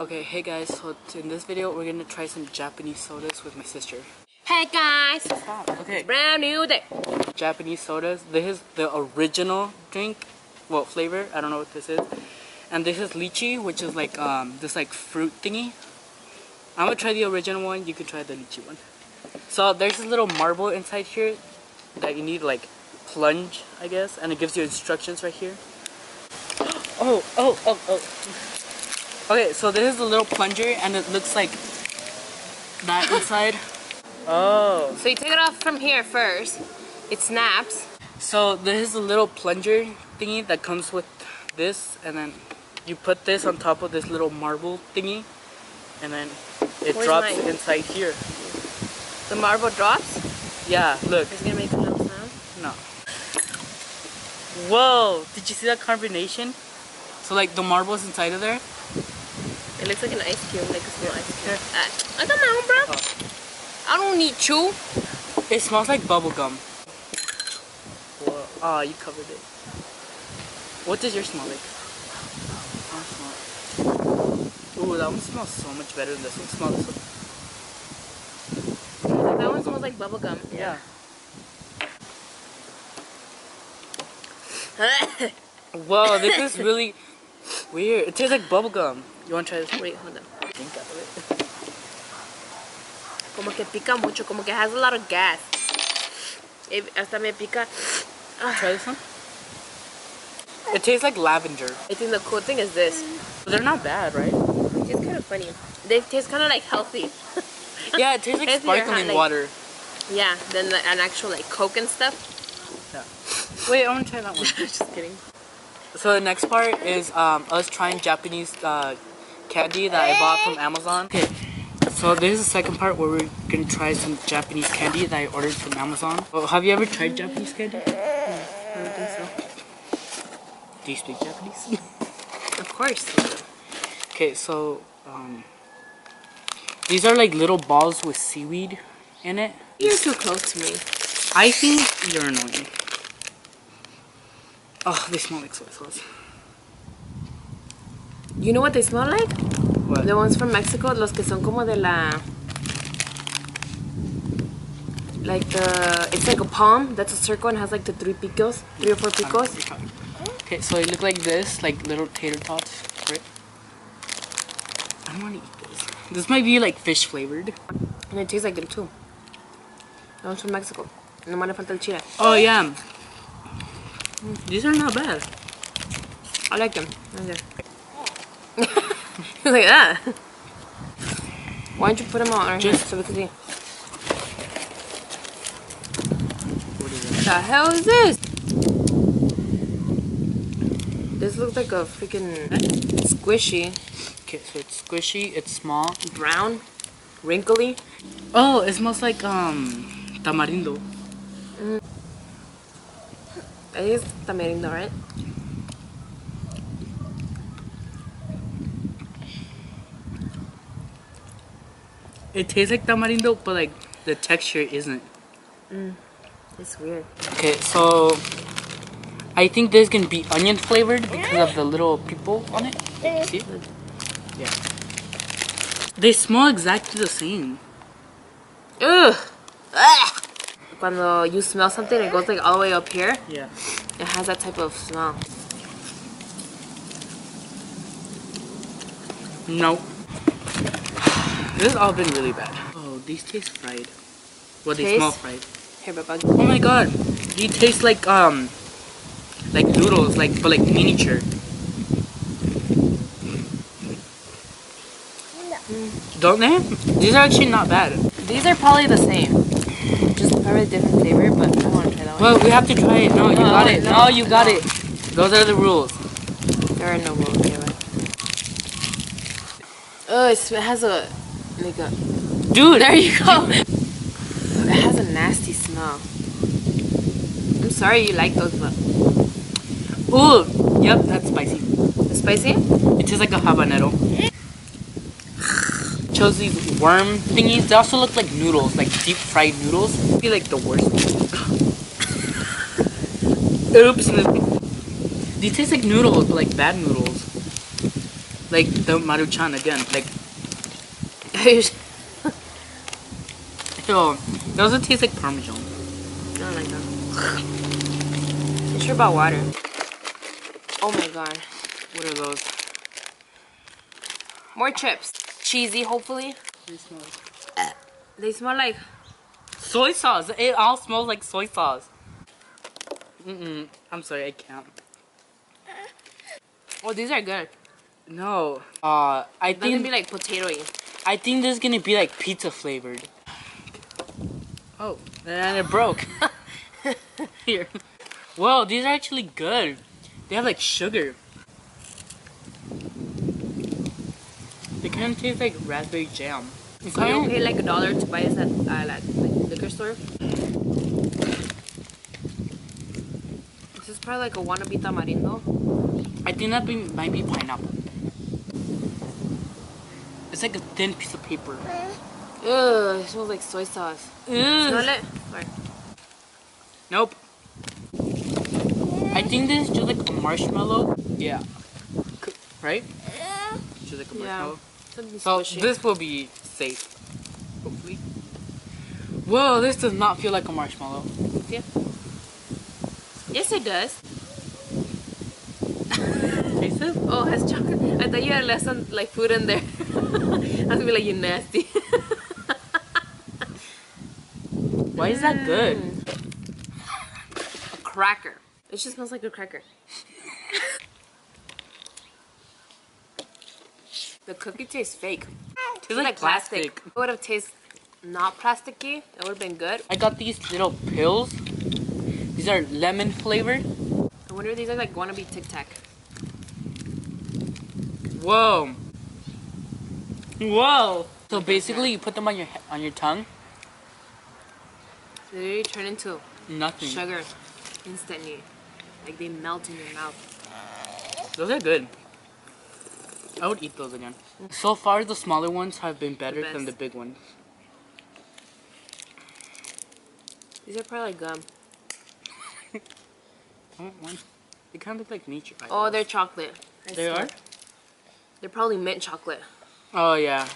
Okay, hey guys, so in this video we're gonna try some Japanese sodas with my sister. Hey guys, Okay, brand new day. Japanese sodas. This is the original drink, well flavor, I don't know what this is. And this is lychee, which is like um this like fruit thingy. I'm gonna try the original one, you can try the lychee one. So there's this little marble inside here that you need like plunge, I guess, and it gives you instructions right here. Oh, oh, oh, oh. Okay, so this is a little plunger and it looks like that inside. Oh. So you take it off from here first. It snaps. So this is a little plunger thingy that comes with this and then you put this on top of this little marble thingy and then it Where's drops mine? inside here. The marble drops. Yeah, look. It's gonna make a little sound. No. Whoa, did you see that combination? So like the marble's inside of there? It looks like an ice cube, like a small ice Here. cube. Uh, I don't know, bro. Oh. I don't need you. It smells like bubble gum. Whoa. Ah, you covered it. What does yours smell like? Oh, smell. Ooh, that one smells so much better than this one. Smell this one. That one smells like bubble gum. Yeah. Whoa, this is really weird. It tastes like bubble gum. You want to try this? Wait, hold on. Out of it. Como que pica mucho, como que has a lot of gas. It, hasta me pica. Ah, Try this one. It tastes like lavender. I think the cool thing is this. They're not bad, right? It tastes kind of funny. They taste kind of like healthy. Yeah, it tastes like huh? sparkling Like- water. Yeah, than the, an actual like Coke and stuff. Yeah. Wait, I want to try that one. Just kidding. So the next part is um, us trying Japanese uh, candy that I bought from Amazon. Okay, so this is the second part where we're gonna try some Japanese candy that I ordered from Amazon. Oh, have you ever tried Japanese candy? I don't think so. Do you speak Japanese? Of course. okay, so um, these are like little balls with seaweed in it. You're too close to me. I think you're annoying. Oh, they smell like soy sauce. You know what they smell like? What? The ones from Mexico, los que son como de la. Like the. It's like a palm that's a circle and has like the three picos, three or four I don't know what picos. Okay, so they look like this, like little tater tots, right? I don't want to eat this. This might be like fish flavored. And it tastes like them too. That one's from Mexico. No me falta el chile. Oh yeah. These are not bad. I like them. Okay. Like that. Why don't you put them on our Just- so we can see? What The hell is this? This looks like a freaking squishy, Okay, so it's squishy, it's small. brown, wrinkly. Oh, it smells like um tamarindo. It is tamarindo, right? It tastes like tamarindo, but like the texture isn't. Mm, it's weird. Okay, so I think this can be onion flavored because of the little people on it. See? Yeah. They smell exactly the same. Ugh! Ugh! Cuando you smell something, it goes like all the way up here. Yeah. It has that type of smell. No. This has all been really bad. Oh, these taste fried. Well, they Taste? smell fried. Here, Baba. Oh my god, these taste like um, like noodles, like but like miniature. Don't they? These are actually not bad. These are probably the same. Just probably a different flavor, but I want to try that one. Well, we have to try it. No, you No, got it. no, No, you got it. Those are the rules. There are no rules here. Oh, it has a. Like a. Dude, There you go! It has a nasty smell. I'm sorry you like those, but. Ooh, yep, that's spicy. It's spicy? It tastes like a habanero. Chose these worm thingies. They also look like noodles, like deep fried noodles. Be like the worst. Oops. These taste like noodles, but like bad noodles. Like the Maruchan again. Like, yo, those would taste like Parmesan. I don't like that. It's sure about water. Oh my god. What are those? More chips. Cheesy, hopefully. They smell like They smell like soy sauce. It all smells like soy sauce. Mm-mm. I'm sorry, I can't. Oh, these are good. No. Uh, I They're gonna be like potatoy. I think this is gonna be like pizza flavored. Oh, and it broke. Here. Whoa, these are actually good. They have like sugar. They kind of taste like raspberry jam. It's So you pay like a dollar to buy this at uh, like, like liquor store. This is probably like a wannabe tamarindo. I think that be, might be pineapple. It's like a thin piece of paper. Ugh, it smells like soy sauce. Smell it? Or- Nope. I think this is just like a marshmallow. Yeah. Right? Just like a Yeah. marshmallow. Something So this will be safe. Hopefully. Whoa, this does not feel like a marshmallow. Yeah. Yes, it does. Taste it? Oh, it has chocolate. I thought you had less on, like food in there. I gonna be like, you nasty. Why is that good? a cracker. It just smells like a cracker. the cookie tastes fake. Tastes like plastic. It would have tasted not plasticky. It would have been good. I got these little pills. These are lemon flavored. I wonder if these are like wannabe Tic Tac. Whoa. Whoa. So basically, you put them on your on your tongue. They literally turn into Nothing. sugar instantly. Like they melt in your mouth. Those are good. I would eat those again. So far, the smaller ones have been better than the big ones. These are probably gum. I want one. They kind of look like nature. Oh, items. they're chocolate. I They swear. are? They're probably mint chocolate. Oh yeah.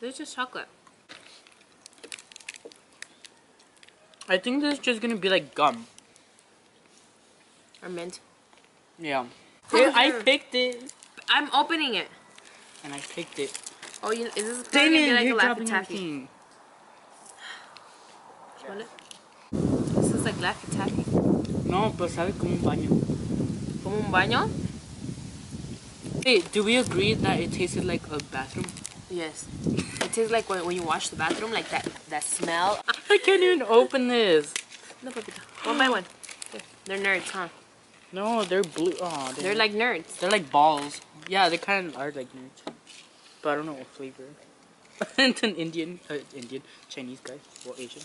This is just chocolate. I think this is just gonna be like gum. Or mint. Yeah. I picked it, I'm opening it. and I picked it. Oh, you, is this gonna be like a Laffy Taffy? This is like Laffy Taffy. No, pero sabe como un baño. Como un baño? Hey, do we agree that it tasted like a bathroom? Yes. It tastes like when, when you wash the bathroom, like that, that smell. I can't even open this. No, papita. One by one. They're nerds, huh? No, they're blue. Oh, They're like nerds. they're like balls. Yeah, they kind of are like nerds. But I don't know what flavor. it's an Indian, uh, Indian, Chinese guy, well Asian.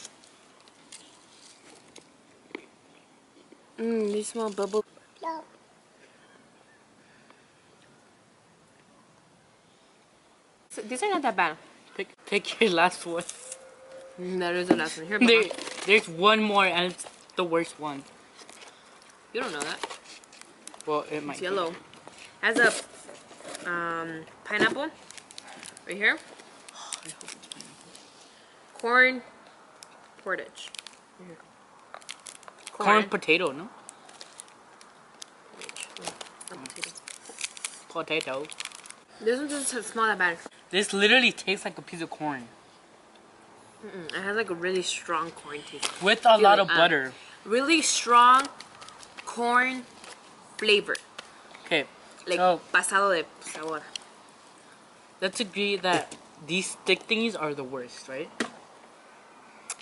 Mmm, they smell bubble. So, these are not that bad. Pick, pick your last one. Mm, that is the last one. Here, There, there's one more, and it's the worst one. You don't know that. Well, it might. It's be. yellow. Has a um, pineapple right here. Corn portage. Here. Corn potato, no? Potato. Potato. This one doesn't smell that bad. This literally tastes like a piece of corn Mm-mm. It has like a really strong corn taste. with a lot of uh, butter. Really strong corn flavor. Okay, Like pasado de sabor. let's agree that these stick thingies are the worst, right?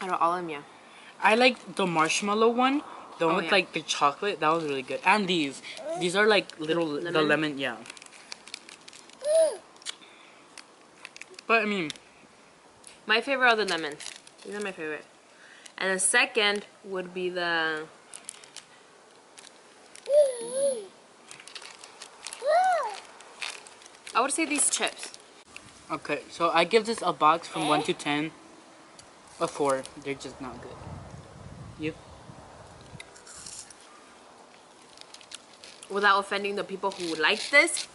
Out of all of them, yeah. I like the marshmallow one, the one Oh, with yeah. like the chocolate. That was really good. And these, these are like little the lemon? lemon, yeah. But I mean, My favorite are the lemons. These are my favorite. And the second would be the I would say these chips. okay. So I give this a box from one eh? to ten. A four. They're just not good. You? without offending the people who like this,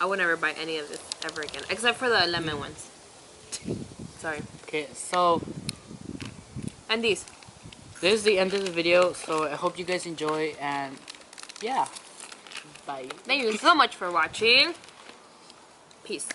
I would never buy any of this ever again, except for the lemon ones. Sorry. Okay, so And these. this is the end of the video. So I hope you guys enjoy and yeah, bye. Thank you so much for watching. Peace.